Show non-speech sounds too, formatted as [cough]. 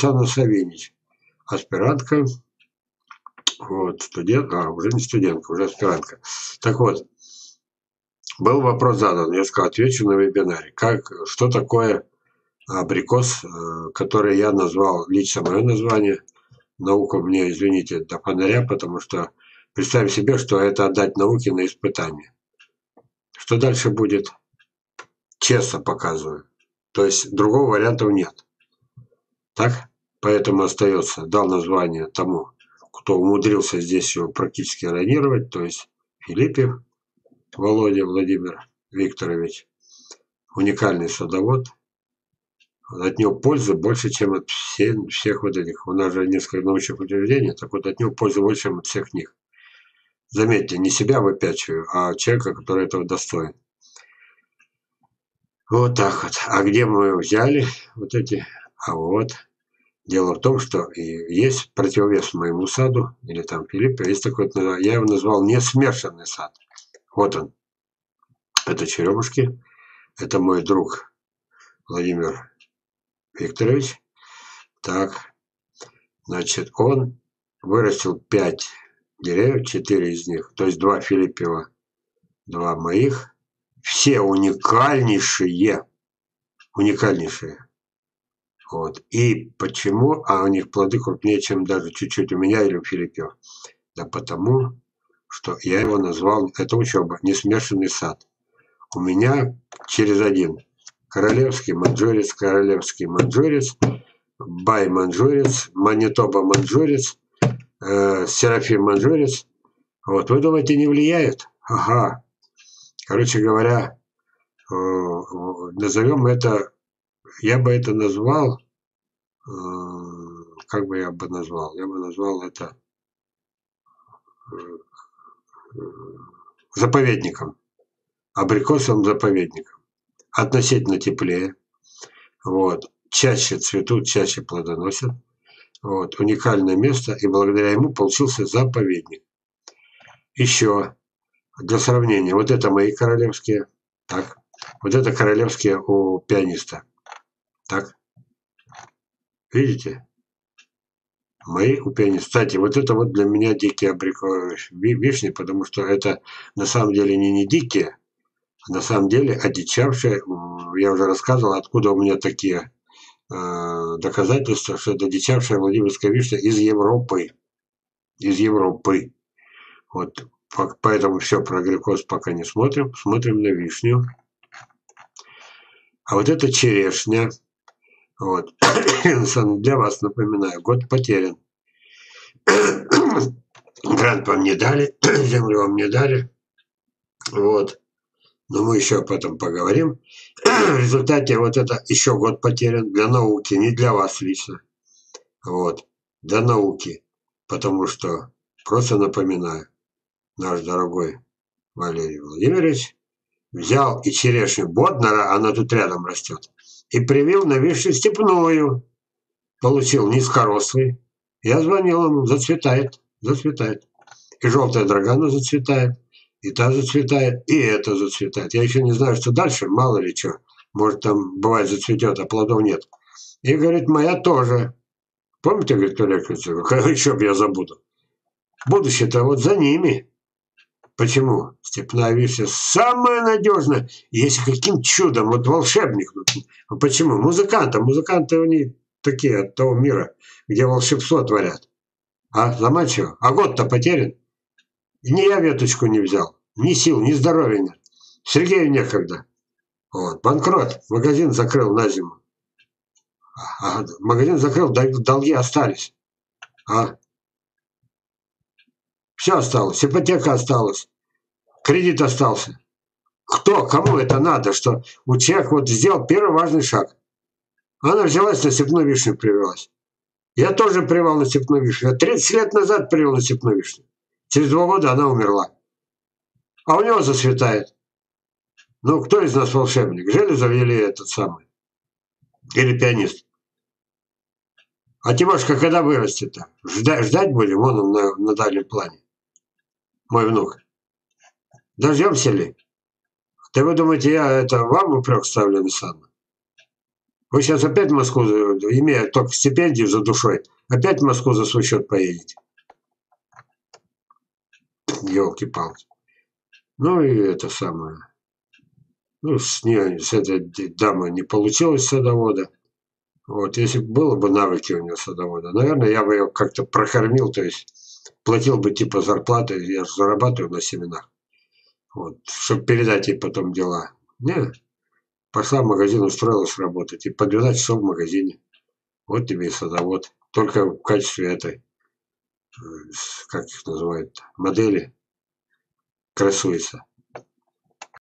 Оксана Савинич, аспирантка, вот, студент, а, уже не студентка, уже аспирантка. Так вот, был вопрос задан, я сказал, отвечу на вебинаре. Как, что такое абрикос, э, который я назвал, лично мое название, наука мне, извините, до фонаря, потому что представим себе, что это отдать науке на испытание. Что дальше будет? Честно показываю. То есть другого варианта нет. Так? Поэтому остается, дал название тому, кто умудрился здесь его практически ранировать, то есть Филиппев Володя Владимир Викторович. Уникальный садовод. От него пользы больше, чем от всех, всех вот этих. У нас же несколько научных утверждений, так вот от него пользы больше, чем от всех них. Заметьте, не себя выпячиваю, а человека, который этого достоин. Вот так вот. А где мы взяли вот эти? А вот. Дело в том, что есть противовес моему саду, или там Филиппа, есть такой, я его назвал несмешанный сад. Вот он. Это черемушки. Это мой друг Владимир Викторович. Так. Значит, он вырастил пять деревьев, четыре из них, то есть два Филиппева, два моих, все уникальнейшие, уникальнейшие. Вот. И почему? А у них плоды крупнее, чем даже чуть-чуть у меня или у Филиппева. Да потому, что я его назвал, это учеба, не смешанный сад. У меня через один. Королевский манжурец, королевский манжурец, бай манжурец, манитоба манжурец, э, серафим манжурец. Вот, вы думаете, не влияет? Ага, Короче говоря, э, назовем это, я бы это назвал, э, как бы я бы назвал? Я бы назвал это э, заповедником, абрикосовым заповедником. Относительно теплее, вот, чаще цветут, чаще плодоносят. Вот, уникальное место, и благодаря ему получился заповедник. Еще для сравнения, вот это мои королевские, так, вот это королевские у пианиста, так, видите? Мои пианиста. Кстати, вот это вот для меня дикие абрикосы вишни, потому что это на самом деле не не дикие, а на самом деле одичавшие. Я уже рассказывал, откуда у меня такие э, доказательства, что это одичавшая Владимирская вишня из Европы. Из Европы. Вот Поэтому все про глюкоз пока не смотрим. Смотрим на вишню. А вот это черешня. Вот. [coughs] Для вас напоминаю, год потерян. [coughs] Грант вам не дали, [coughs] землю вам не дали. Вот. Но мы еще об этом поговорим. В результате вот это еще год потерян для науки, не для вас лично. Вот. Для науки. Потому что, просто напоминаю, наш дорогой Валерий Владимирович, взял и черешню Боднера, она тут рядом растет, и привил на вишню степную. Получил низкорослый. Я звонил ему, зацветает, зацветает. И желтая драгана зацветает, и та зацветает, и это зацветает. Я еще не знаю, что дальше, мало ли что. Может, там бывает зацветет, а плодов нет. И говорит, моя тоже. Помните, говорит, Олег еще бы я забуду. Будущее-то вот за ними. Почему? Степная вишня самая надежная. Если каким чудом, вот волшебник. Ну, почему? Музыканты. Музыканты они такие от того мира, где волшебство творят. А заманчиво. А год-то потерян. ни я веточку не взял. Ни сил, ни здоровья нет. Сергею некогда. Вот. Банкрот. Магазин закрыл на зиму. А, магазин закрыл, долги остались. А? Все осталось, ипотека осталась, кредит остался. Кто, кому это надо, что у человека вот сделал первый важный шаг. Она взялась на степную вишню привелась. Я тоже привел на степную вишню. Я 30 лет назад привел на степную вишню. Через два года она умерла. А у него засветает. Ну, кто из нас волшебник? Железов или этот самый? Или пианист? А Тимошка когда вырастет-то? Ждать, ждать будем, вон он на, на дальнем плане мой внук. Дождемся ли? Да вы думаете, я это вам упрек ставлю, Александр? Вы сейчас опять в Москву, имея только стипендию за душой, опять в Москву за свой счет поедете. Елки-палки. Ну и это самое. Ну, с, ней, с этой дамой не получилось садовода. Вот, если было бы навыки у нее садовода, наверное, я бы ее как-то прокормил, то есть платил бы типа зарплаты, я же зарабатываю на семенах. Вот, чтобы передать ей потом дела. Не, пошла в магазин, устроилась работать. И по 12 часов в магазине. Вот тебе и садовод. Только в качестве этой, э, как их называют, модели красуется.